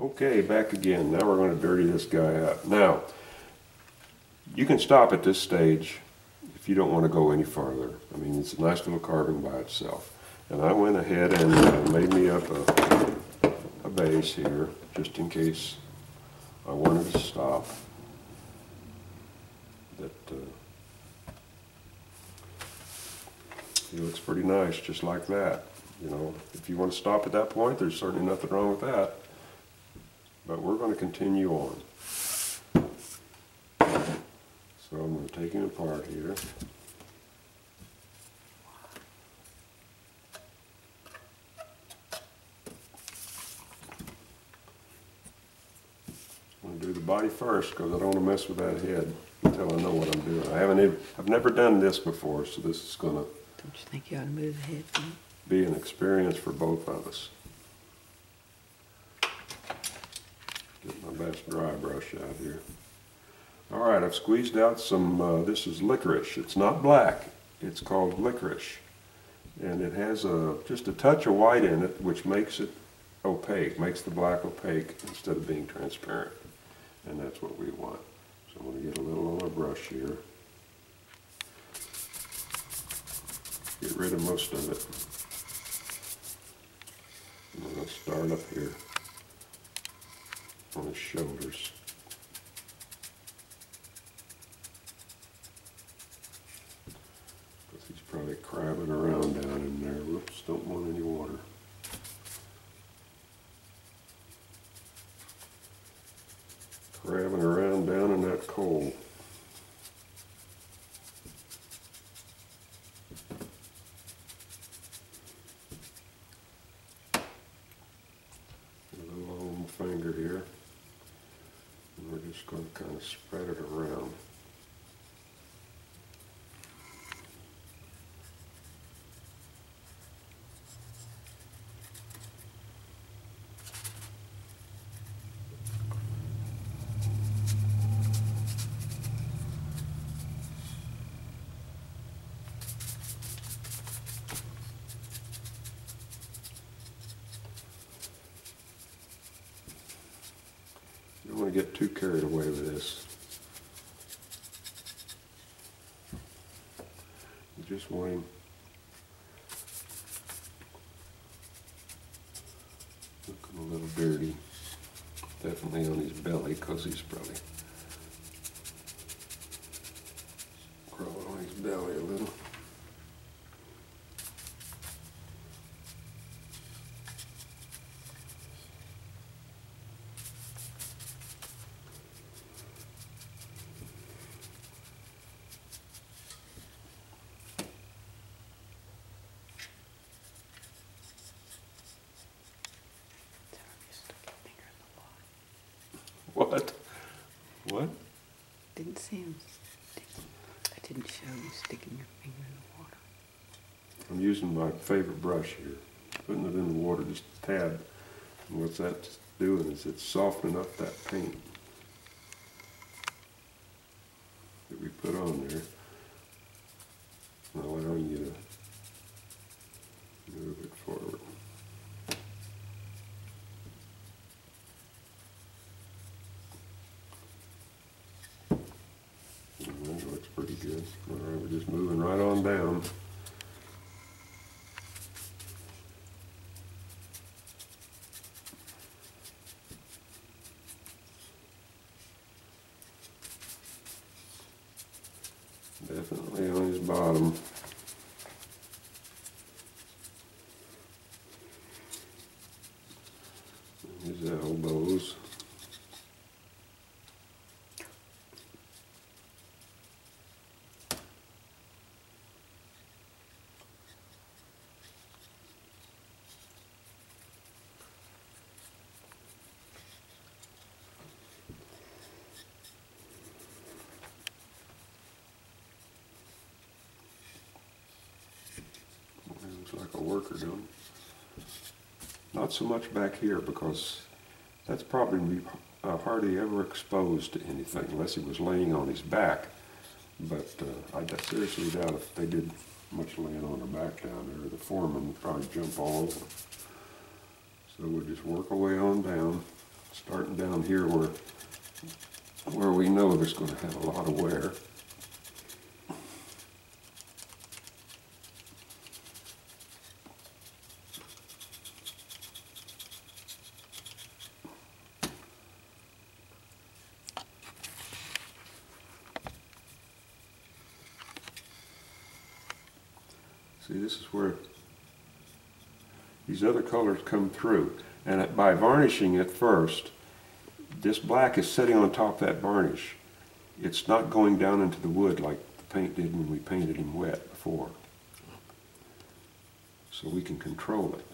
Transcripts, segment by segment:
Okay, back again. Now we're going to dirty this guy up. Now, you can stop at this stage if you don't want to go any farther. I mean, it's a nice little carving by itself. And I went ahead and uh, made me up a, a base here, just in case I wanted to stop. That, uh, he looks pretty nice, just like that. You know, if you want to stop at that point, there's certainly nothing wrong with that. But we're going to continue on. So I'm going to take him apart here. I'm going to do the body first because I don't want to mess with that head until I know what I'm doing. I haven't, ev- I've never done this before, so this is going to Don't you think you ought to move the head be an experience for both of us. Best dry brush out here. All right, I've squeezed out some, uh, this is licorice. It's not black, it's called licorice. And it has a, just a touch of white in it, which makes it opaque, makes the black opaque instead of being transparent. And that's what we want. So I'm gonna get a little on my brush here. Get rid of most of it. I'm going to start up here on his shoulders. Because he's probably crabbing around down in there. Whoops, don't want any water. Crabbing around down in that coal. a little on my finger here. And we're just going to kind of spread it around. Get too carried away with this. You just want him looking a little dirty. Definitely on his belly because he's probably crawling on his belly a little. Tell him you stuck your finger in the water. What? What? Didn't see him. I didn't show you sticking your finger in the water. I'm using my favorite brush here, putting it in the water just a tad. And what's that doing is it's softening up that paint that we put on there. Allowing you to move it forward. That looks pretty good. All right, we're just moving right on down. Definitely on his bottom. His elbows. Doing. Not so much back here because that's probably uh, hardly ever exposed to anything unless he was laying on his back. But uh, I seriously doubt if they did much laying on their back down there. The foreman would probably jump all over. So we'll just work our way on down. starting down here where, where we know there's gonna have a lot of wear. See, this is where these other colors come through. And by varnishing it first, this black is sitting on top of that varnish. It's not going down into the wood like the paint did when we painted him wet before. So we can control it.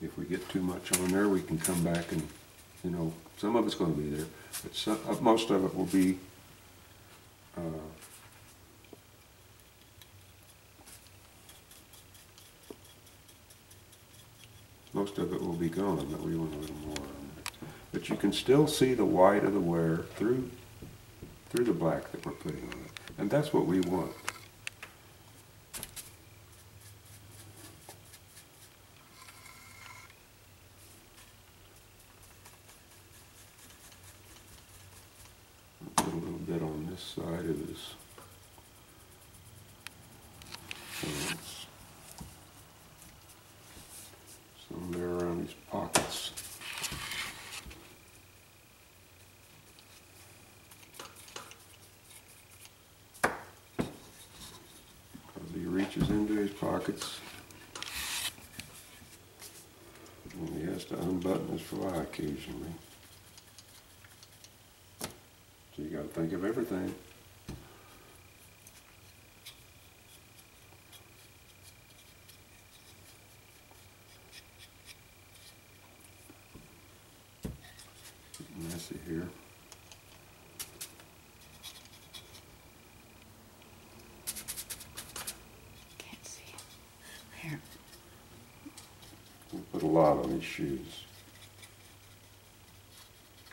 If we get too much on there, we can come back and, you know, some of it's gonna be there, but some, most of it will be, uh, most of it will be gone, but we want a little more. But you can still see the white of the wear through, through the black that we're putting on it. And that's what we want. Put a little bit on this side of his fence. Around his pockets. As he reaches into his pockets, and he has to unbutton his fly occasionally. So you gotta think of everything. Messy here. Can't see. Here. We put a lot on his shoes.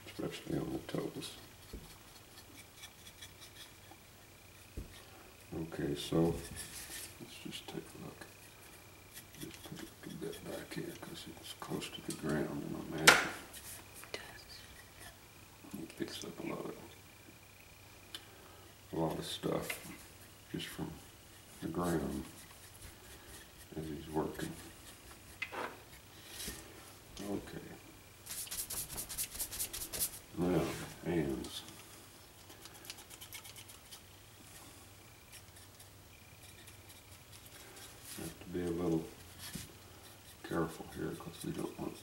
Especially on the toes. Okay, so let's just take a look. Just put it a bit back here because it's close to the ground and I imagine he picks up a lot of, a lot of stuff just from the ground as he's working. Okay. Now, hands. Have to be a little careful here because we don't want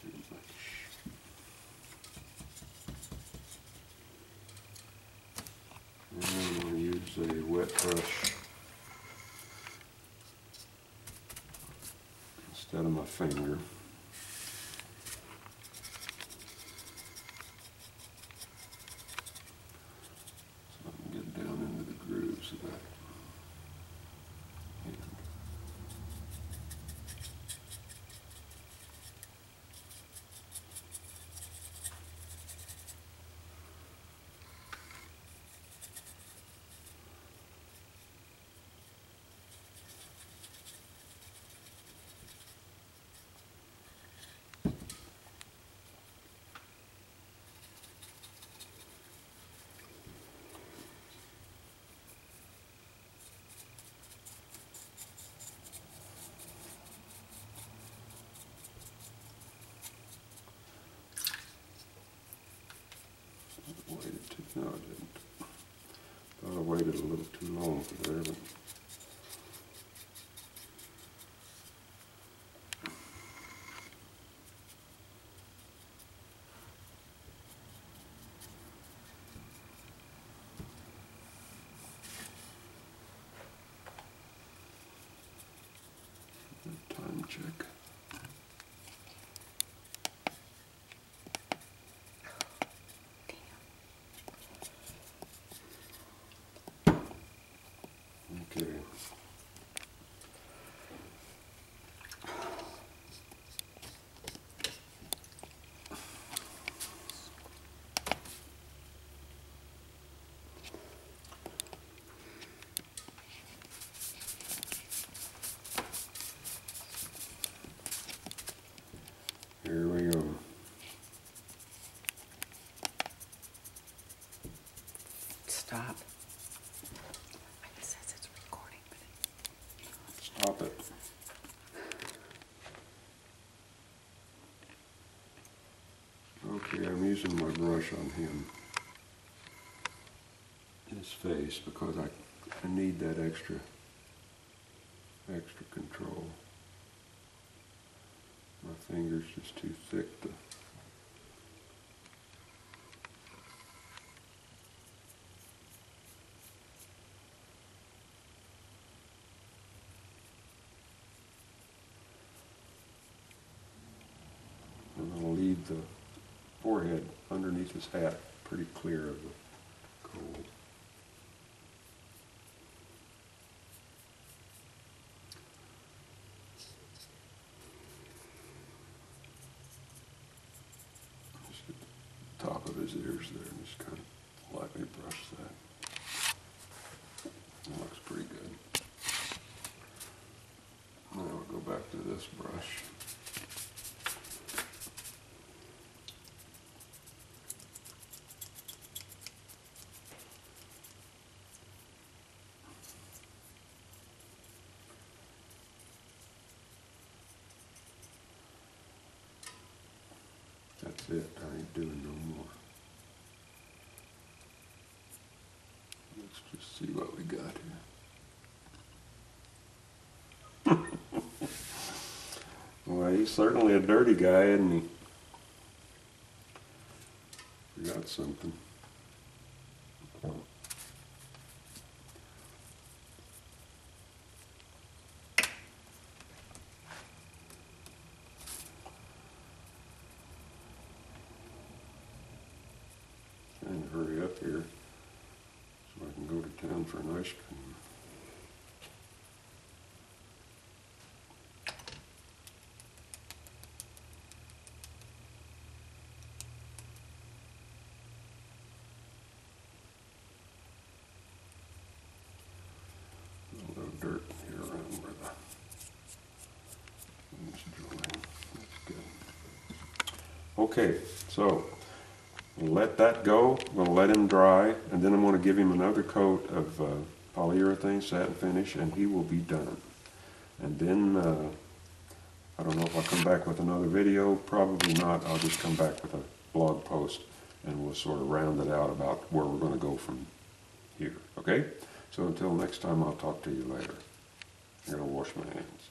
too much. And I'm going to use a instead of my finger. So I can get down into the grooves of that. hand. Waited too, no, I didn't. Thought I waited a little too long for the ribbon. Time check. stop. It says it's recording, but. Stop it. Okay, I'm using my brush on him, his face, because I, I need that extra, extra control. My finger's just too thick to... forehead underneath his hat pretty clear of the cold. Just get the top of his ears there and just kind of lightly brush that. That looks pretty good. Now we'll go back to this brush. That's it, I ain't doing no more. Let's just see what we got here. Well, he's certainly a dirty guy, isn't he? We got something. Trying to hurry up here so I can go to town for an ice cream. A little dirt here around where the wind's drilling. That's good. Okay, so let that go. We'll let him dry, and then I'm going to give him another coat of uh, polyurethane satin finish, and he will be done. And then uh, I don't know if I'll come back with another video. Probably not. I'll just come back with a blog post, and we'll sort of round it out about where we're going to go from here. Okay? So until next time, I'll talk to you later. I'm going to wash my hands.